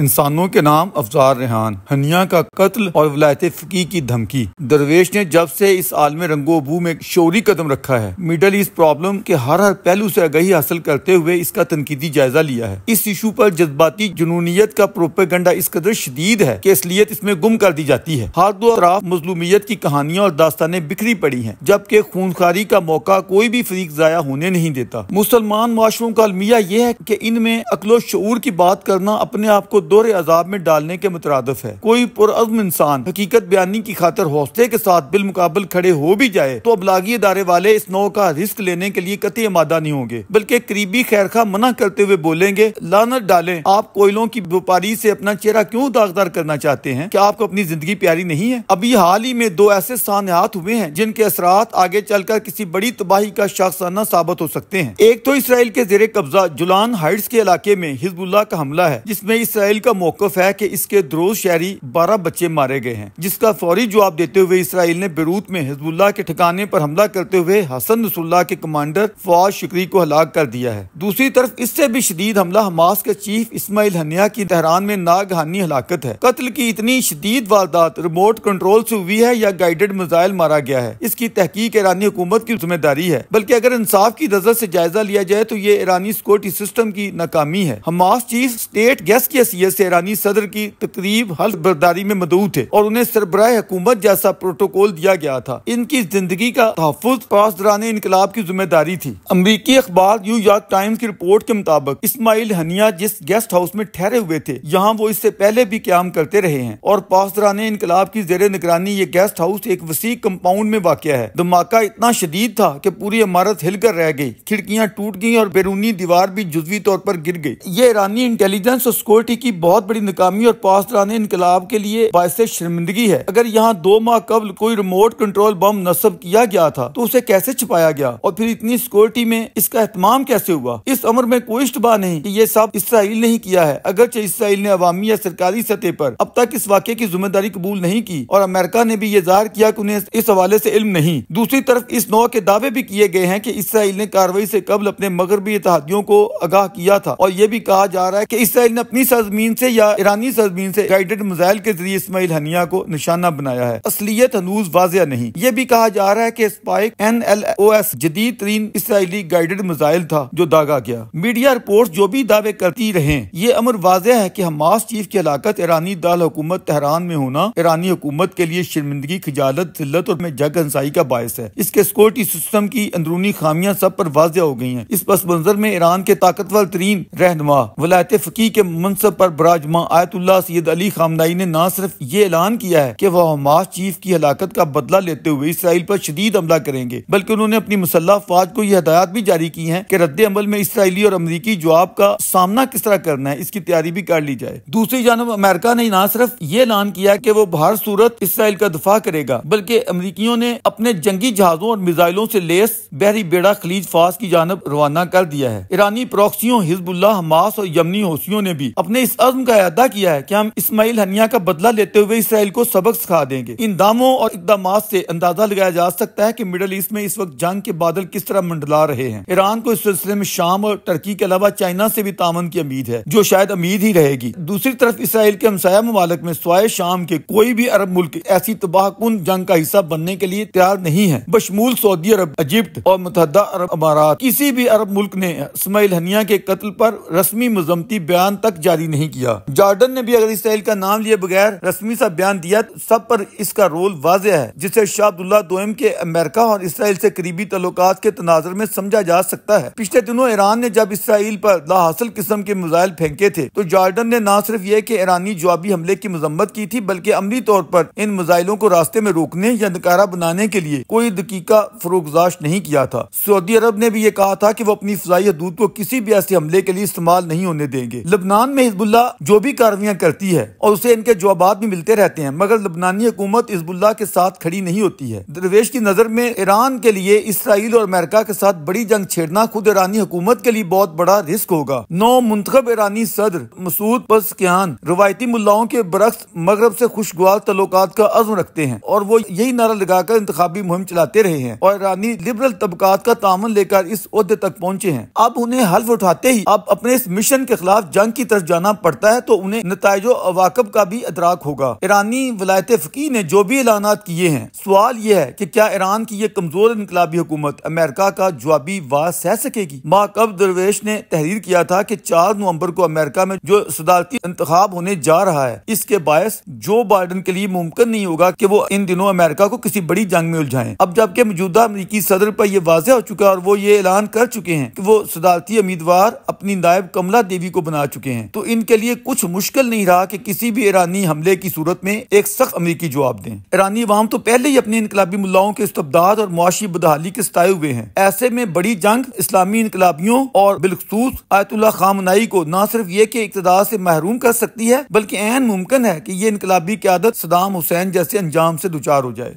इंसानों के नाम अफजार रेहान, हनिया का कत्ल और वलायत फ़की की धमकी। दरवेश ने जब से इस आलम रंगो रंगोबू में शोरी कदम रखा है, मिडल ईस्ट प्रॉब्लम के हर हर पहलू से आगही हासिल करते हुए इसका तनकीदी जायजा लिया है। इस इशू पर जज्बाती जुनूनीत का प्रोपेगंडा इस कदर शदीद है की असलियत इसमें गुम कर दी जाती है। हर दो अतराफ मजलूमियत की कहानियाँ और दास्तानें बिखरी पड़ी है, जबकि खूनखारी का मौका कोई भी फरीक जाया होने नहीं देता। मुसलमान माशरों का अलमिया यह है की इनमें अकलो शूर की बात करना अपने आप को दोहरे अजाब में डालने के मुतरदफ है। कोई पुरअज़म इंसान हकीकत बयानी की खातर हौसले के साथ बिलमुकाबल खड़े हो भी जाए तो अबलागी इदारे वाले इस नौ का रिस्क लेने के लिए कति मादा नहीं होंगे, बल्कि करीबी खैर खा मना करते हुए बोलेंगे, लानत डालें, आप कोयलों की व्यापारी से अपना चेहरा क्यों दागदार करना चाहते हैं? क्या आपको अपनी ज़िंदगी प्यारी नहीं है? अभी हाल ही में दो ऐसे सानहात हुए हैं, जिनके असरात आगे चलकर किसी बड़ी तबाही का शख्साना साबित हो सकते हैं। एक तो इसराइल के जेर कब्जा जुलान हाइट्स के इलाके में हिजबुल्ला का हमला है, जिसमें इसराइल इसराइल का मौकफ है कि इसके द्रोज शहरी बारह बच्चे मारे गए हैं, जिसका फौरी जवाब देते हुए इसराइल ने बेरूत में हिजबुल्ला के ठिकाने पर हमला करते हुए हसन रसुल्ला के कमांडर फवाज शुक्री को हलाक कर दिया है। दूसरी तरफ़, इससे भी शदीद हमला हमास के चीफ इसमाइल हनिया की तहरान में नागहानी हलाकत है। कत्ल की इतनी शदीद वारदात रिमोट कंट्रोल ऐसी हुई है या गाइडेड मिसाइल मारा गया है, इसकी तहकीक ईरानी हुकूमत की ज़िम्मेदारी है, बल्कि अगर इंसाफ की नज़र ऐसी जायजा लिया जाए तो ये ईरानी सिक्योरिटी सिस्टम की नाकामी है। हमास चीफ स्टेट गेस्ट की से ईरानी सदर की तकरीब हल बर्दारी में मदऊ थे और उन्हें सरबराह हुकूमत जैसा प्रोटोकॉल दिया गया था। इनकी ज़िंदगी का तहफ़ पास दौरान इनकलाब की ज़िम्मेदारी थी। अमरीकी अखबार न्यू यॉर्क टाइम्स की रिपोर्ट के मुताबिक इसमाइल हनिया जिस गेस्ट हाउस में ठहरे हुए थे, यहाँ वो इससे पहले भी क्याम करते रहे हैं और पास दौरान इनकलाब की जेर निगरानी ये गेस्ट हाउस एक वसी कम्पाउंड में वाक़ है। धमाका इतना शदीद था की पूरी इमारत हिलकर रह गई, खिड़कियाँ टूट गई और बैरूनी दीवार भी जुजवी तौर पर गिर गई। ये ईरानी इंटेलिजेंस और सिक्योरिटी की बहुत बड़ी नाकामी और पासदारान इनकलाब के लिए बायस शर्मिंदगी है। अगर यहाँ दो माह कबल कोई रिमोट कंट्रोल बम नस्ब किया गया था तो उसे कैसे छुपाया गया? और फिर इतनी सिक्योरिटी में इसका एहतमाम कैसे हुआ? इस अमर में कोई इश्तबा नहीं की ये सब इसराइल ने ही किया है। अगरचे इसराइल ने अवामी या सरकारी सतह पर अब तक इस वाक्य की ज़िम्मेदारी कबूल नहीं की और अमेरिका ने भी ये ज़ाहिर किया कि उन्हें इस हवाले से इल्म नहीं। दूसरी तरफ़ इस नौ के दावे भी किए गए हैं कि इसराइल ने कार्रवाई से कबल अपने मगरबी इतिहादियों को आगाह किया था और ये भी कहा जा रहा है कि इसराइल ने अपनी सरजमीन से या ईरानी सरजमीन से गाइडेड मिसाइल के ज़रिए इसमाइल हनिया को निशाना बनाया है। असलियत हनूज वाजिया नहीं। ये भी कहा जा रहा है की Spike N L O S जदीद तरीन इसराइली गाइडेड मिसाइल था जो दागा गया। मीडिया रिपोर्ट जो भी दावे करती रहे, ये अमर वाजिया है की हमास चीफ की हलाकत ईरानी दाल हुकूमत तहरान में होना ईरानी हुकूमत के लिए शर्मिंदगी, खजालत, जिल्लत और जग हंसाई का बायस है। इसके सिक्योरिटी सिस्टम की अंदरूनी खामियाँ सब पर वाजिया हो गई हैं। इस पस मंजर में ईरान के ताकतवर तरीन रहनमा वलायत फकी के मनसब पर बराजमा आयतुल्ला सैद अली खामदाई ने न सिर्फ़ ये ऐलान किया है कि वह हमास चीफ की हलाकत का बदला लेते हुए इसराइल पर शदीद हमला करेंगे, बल्कि उन्होंने अपनी मुसल्ह फौज को यह हदायत भी जारी की है की रद्द अमल में इसराइली और अमरीकी जवाब का सामना किस तरह करना है, इसकी तैयारी भी कर ली जाए। दूसरी जानब, अमेरिका ने न सिर्फ़ ये ऐलान किया कि वो हर सूरत इसराइल का दफ़ा करेगा, बल्कि अमरीकियों ने अपने जंगी जहाजों और मिजाइलों से लेस बहरी बेड़ा खलीज फास की जानब रवाना कर दिया है। ईरानी प्रोक्सियों हिजबुल्ला हमास और यमनी होशियों ने भी अपने इस अज़म का अदा किया है कि हम इस्माइल हनिया का बदला लेते हुए इसराइल को सबक सिखा देंगे। इन दामों और इकदाम से अंदाज़ा लगाया जा सकता है कि मिडल ईस्ट में इस वक्त जंग के बादल किस तरह मंडला रहे हैं। ईरान को इस सिलसिले में शाम और टर्की के अलावा चाइना से भी तामन की उम्मीद है, जो शायद उम्मीद ही रहेगी। दूसरी तरफ़ इसराइल के हमसाया ममालक में स्वाय शाम के कोई भी अरब मुल्क ऐसी तबाहकुन जंग का हिस्सा बनने के लिए तैयार नहीं है। बशमूल सऊदी अरब इजिप्ट और मुतहदा अरब अमारात, किसी भी अरब मुल्क ने इसमाइल हनिया के कत्ल पर रस्मी मजमती बयान तक जारी नहीं किया। जॉर्डन ने भी अगर इसराइल का नाम लिए बगैर रस्मी सा बयान दिया सब पर इसका रोल वाज है, जिसे शाह अब्दुल्ला दोम के अमेरिका और इसराइल से करीबी तल्लुक के तनाजर में समझा जा सकता है। पिछले दिनों ईरान ने जब इसराइल पर लाहासिल किस्म के मिसाइल फेंके थे तो जॉर्डन ने न सिर्फ़ ये की ईरानी जवाबी हमले की मजम्मत की थी, बल्कि अमली तौर पर इन मिसाइलों को रास्ते में रोकने या नकारा बनाने के लिए कोई दकीका फरोगजाश नहीं किया था। सऊदी अरब ने भी ये कहा था की वो अपनी फजाई हदूद को किसी भी ऐसे हमले के लिए इस्तेमाल नहीं होने देंगे। लबनान में हिजबुल्ला जो भी कार्रवाइयाँ करती है और उसे इनके जवाब भी मिलते रहते हैं, मगर लबनानी हुकूमत इजबुल्ला के साथ खड़ी नहीं होती है। दरवेश की नज़र में ईरान के लिए इसराइल और अमेरिका के साथ बड़ी जंग छेड़ना खुद ईरानी हुकूमत के लिए बहुत बड़ा रिस्क होगा। नौ मुंतब ईरानी सदर मसूद पसकियान रवायती मुलाओं के बरक्स मगरब से खुशगवार तल्लुक का अज़म रखते हैं और वो यही नारा लगाकर इंतबी मुहिम चलाते रहे हैं और ईरानी लिबरल तबकात का तामन लेकर इस अहदे तक पहुँचे हैं। अब उन्हें हल्फ उठाते ही अब अपने इस मिशन के खिलाफ जंग की तरफ़ जाना पड़ता है तो उन्हें नतज अवाकब का भी अदराक होगा। ईरानी वलायत फ़की ने जो भी ऐलान किए हैं, सवाल यह है कि क्या ईरान की ये कमज़ोर इनकलाबी हुकूमत अमेरिका का जवाबी वाज सह सकेगी? कब दरवेश ने तहरीर किया था कि चार नवंबर को अमेरिका में जो सदारती इंतखाब होने जा रहा है, इसके बायस जो बाइडन के लिए मुमकिन नहीं होगा की वो इन दिनों अमेरिका को किसी बड़ी जंग में उलझाएँ। अब जबकि मौजूदा अमरीकी सदर पर यह वाजह हो चुका है और वो ये ऐलान कर चुके हैं की वो सदारती उम्मीदवार अपनी नायब कमला देवी को बना चुके हैं। तो इनके लिए कुछ मुश्किल नहीं रहा कि किसी भी ईरानी हमले की सूरत में एक सख्त अमरीकी जवाब दें। ईरानी अवाम तो पहले ही अपने इनकलाबी मुलाओं के इस्तबदाद और मुआशी बदहाली के सताए हुए हैं। ऐसे में बड़ी जंग इस्लामी इनकलाबियों और बिलखसूस आयतुल्ला खामनाई को न सिर्फ़ ये कि इकतदार से महरूम कर सकती है, बल्कि एन मुमकिन है कि ये इनकलाबी क्यादत सदाम हुसैन जैसे अंजाम से दुचार हो जाए।